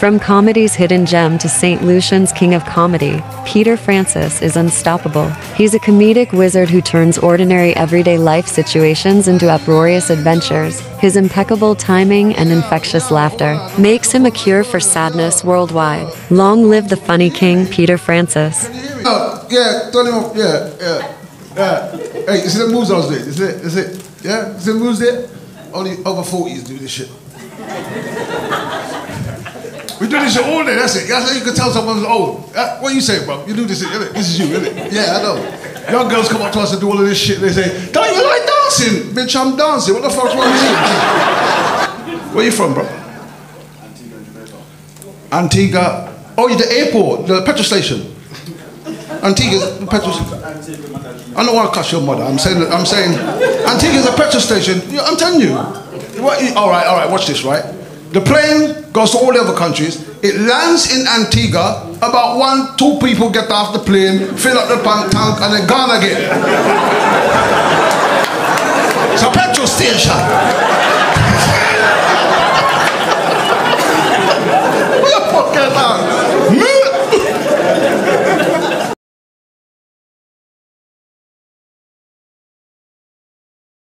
From comedy's hidden gem to St. Lucian's king of comedy, Peter Francis is unstoppable. He's a comedic wizard who turns ordinary everyday life situations into uproarious adventures. His impeccable timing and infectious laughter makes him a cure for sadness worldwide. Long live the funny king, Peter Francis. Oh, yeah. Yeah, yeah, yeah. Hey, you see the moves I was doing? Is it? Is it? Yeah, is the moves there? Only over 40s do this shit. Do this shit all day, that's it. That's how you can tell someone's old. Uh, what you say, bro? You do this, innit? This is you, innit? Yeah, I know. Young girls come up to us and do all of this shit. They say, don't you like dancing? Bitch, I'm dancing. What the fuck's wrong with you? Where you from, bro? Antigua. Antigua? Oh, you're the airport, the petrol station. Antigua's the petrol station. I don't want to cuss your mother. I'm saying, I'm saying, Antigua's a petrol station. I'm telling you. What, all right, all right, watch this, right? The plane goes to all the other countries. It lands in Antigua. About one, two people get off the plane, fill up the tank, and then gone again. It's a petrol station. What the fuck is that?